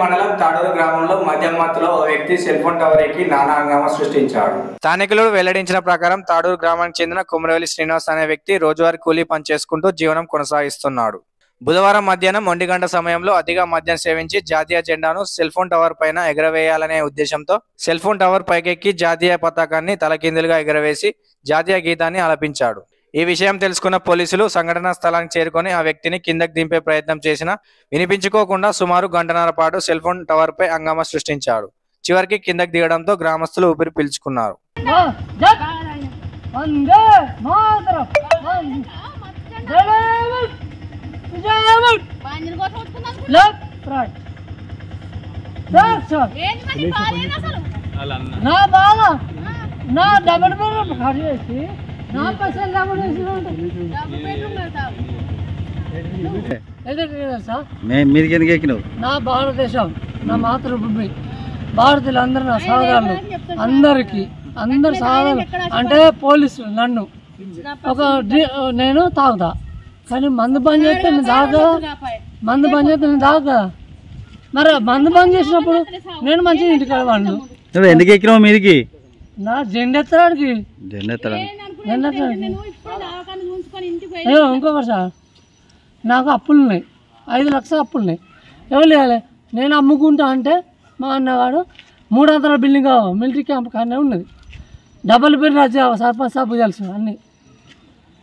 మండలం తాడూరు గ్రామంలో మద్యం మత్తులో ఓ వ్యక్తి సెల్ ఫోన్ టవర్ ఎక్కి నానా సృష్టించాడు. స్థానికులు వెల్లడించిన ప్రకారం తాడూరు గ్రామానికి చెందిన కుమరవెల్లి శ్రీనివాస్ అనే వ్యక్తి రోజువారీ కూలీ పని చేసుకుంటూ జీవనం కొనసాగిస్తున్నాడు. బుధవారం మధ్యాహ్నం ఒంటి గంట సమయంలో అతిగా మద్యం సేవించి జాతీయ జెండాను సెల్ ఫోన్ టవర్ పైన ఎగరవేయాలనే ఉద్దేశంతో సెల్ ఫోన్ టవర్ పైకెక్కి జాతీయ పతాకాన్ని తలకిందులుగా ఎగరవేసి జాతీయ గీతాన్ని ఆలపించాడు. ఈ విషయం తెలుసుకున్న పోలీసులు సంఘటనా స్థలానికి చేరుకొని ఆ వ్యక్తిని కిందకు దింపే ప్రయత్నం చేసినా వినిపించుకోకుండా సుమారు గంటన్నర పాటు సెల్ ఫోన్ టవర్ పై హంగామా సృష్టించాడు చివరికి కిందకు దిగడంతో గ్రామస్తులు ఊపిరి పీల్చుకున్నారు నా బాగా నా డబుల్ బెడ్రూమ్ ఖాళీ చేసి ఎందుకు ఎక్కినావు? నా భారతదేశం నా మాతృభూమి. భారతీయులు అందరూ నా సహోదరులు అందరికి అందరు సహోదరులు అంటే పోలీసులు నన్ను. ఒక నేను తాగుతా. కానీ మందు బంద్ చేస్తే నేను తాగా. మందు బంద్ చేస్తే నేను తాగా. మరి మందు బంద్ చేసినప్పుడు నేను మంచిగా ఇంటికి వెళ్ళవాడిను నువ్వు ఎందుకు ఎక్కినావు మీదికి? నా జెండెత్తడానికి జెండెత్తడానికి ఇంకొకటి సార్ నాకు అప్పులు ఉన్నాయి ఐదు లక్షల అప్పులు ఉన్నాయి ఎవరు ఇవ్వాలి నేను అమ్ముకుంటా అంటే మా అన్నగాడు మూడు వందల బిల్డింగ్ మిలిటరీ క్యాంప్ కానీ ఉన్నది. డబల్ బెడ్ రాజా సర్పంచ్ సాబ్ తెలుసు అన్నీ.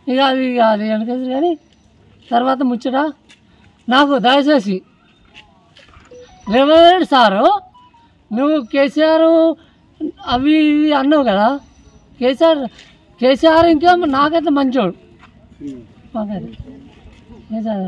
ఇక అది ఇక అది వెనకేసి కానీ తర్వాత ముచ్చట నాకు దయచేసి రేవంత్ సారు నువ్వు కేసీఆర్ అవి ఇవి అన్నావు కదా? కేసీఆర్ కేసీఆర్ ఇంకా నాకైతే మంచోడు. కేసీఆర్